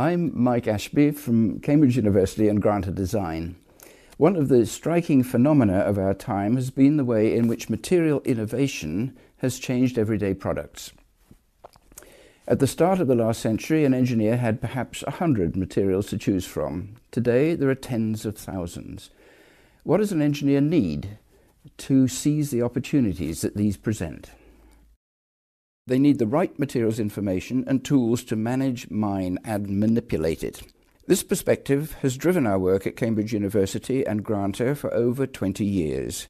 I'm Mike Ashby from Cambridge University and Granta Design. One of the striking phenomena of our time has been the way in which material innovation has changed everyday products. At the start of the last century, an engineer had perhaps a hundred materials to choose from. Today, there are tens of thousands. What does an engineer need to seize the opportunities that these present? They need the right materials information and tools to manage, mine, and manipulate it. This perspective has driven our work at Cambridge University and Granta for over 20 years.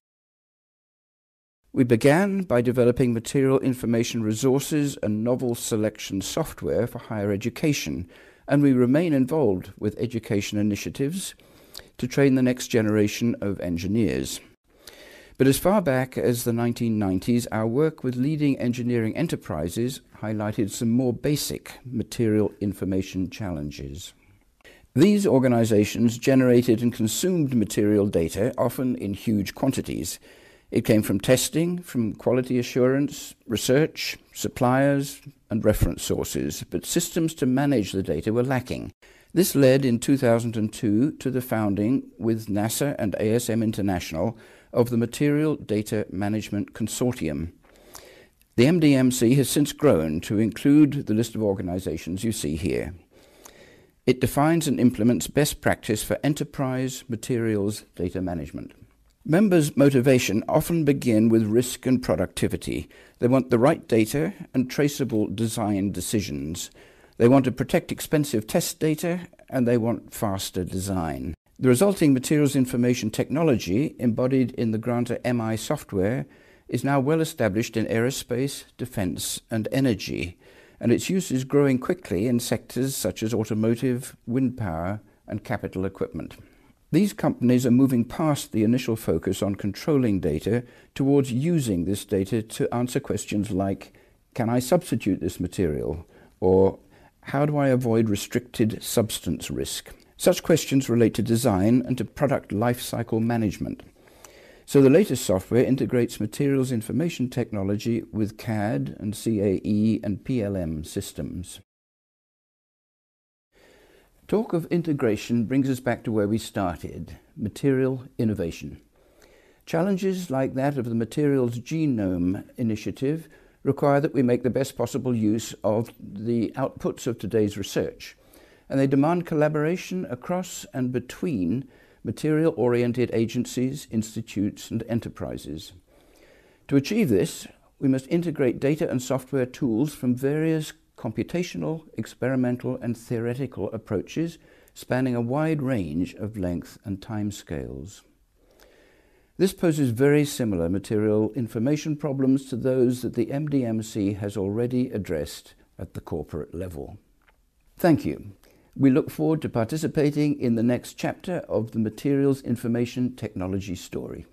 We began by developing material information resources and novel selection software for higher education, and we remain involved with education initiatives to train the next generation of engineers. But as far back as the 1990s, our work with leading engineering enterprises highlighted some more basic material information challenges. These organizations generated and consumed material data, often in huge quantities. It came from testing, from quality assurance, research, suppliers, and reference sources, but systems to manage the data were lacking. This led in 2002 to the founding, with NASA and ASM International, of the Material Data Management Consortium. The MDMC has since grown to include the list of organizations you see here. It defines and implements best practice for enterprise materials data management. Members' motivation often begin with risk and productivity. They want the right data and traceable design decisions. They want to protect expensive test data and they want faster design. The resulting materials information technology embodied in the Granta MI software is now well established in aerospace, defense, and energy and its use is growing quickly in sectors such as automotive, wind power, and capital equipment. These companies are moving past the initial focus on controlling data towards using this data to answer questions like Can I substitute this material? or How do I avoid restricted substance risk? Such questions relate to design and to product lifecycle management. So the latest software integrates materials information technology with CAD and CAE and PLM systems. Talk of integration brings us back to where we started, material innovation. Challenges like that of the Materials Genome Initiative require that we make the best possible use of the outputs of today's research, and they demand collaboration across and between material-oriented agencies, institutes and enterprises. To achieve this, we must integrate data and software tools from various computational, experimental and theoretical approaches spanning a wide range of length and time scales. This poses very similar material information problems to those that the MDMC has already addressed at the corporate level. Thank you. We look forward to participating in the next chapter of the Materials Information Technology story.